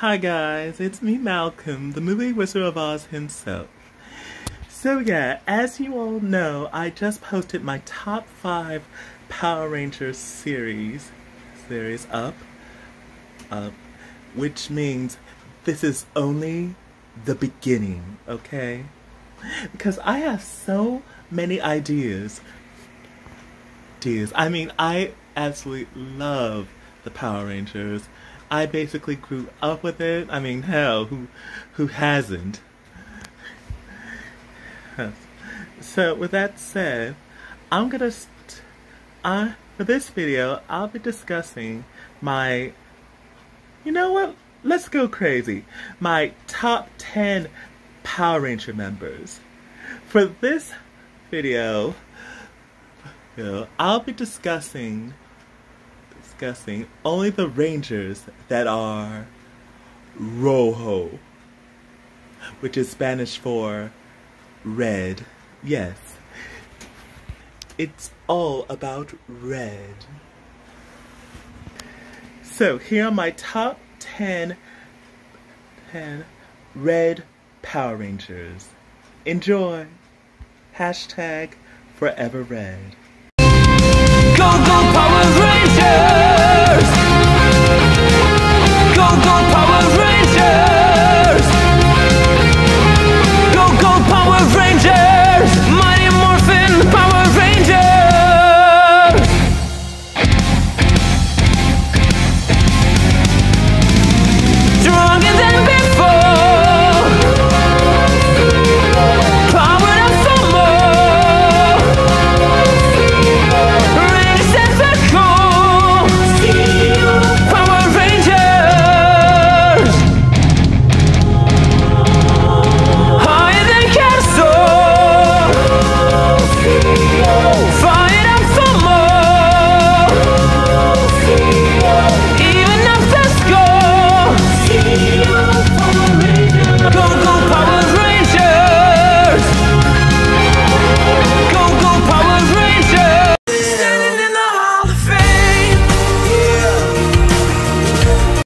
Hi guys, it's me Malcolm, the movie Wizard of Oz himself. So yeah, as you all know, I just posted my top 5 Power Rangers series, series up, up, which means this is only the beginning, okay? Because I have so many ideas. Ideas. I mean, I absolutely love the Power Rangers. I basically grew up with it. I mean, hell, who who hasn't? So, with that said, I'm gonna, st- uh, for this video, I'll be discussing my, you know what? Let's go crazy. My top 10 Power Ranger members. For this video, I'll be discussing discussing only the Rangers that are rojo, which is Spanish for red. Yes, it's all about red. So here are my top 10, 10 red Power Rangers. Enjoy! Hashtag forever red.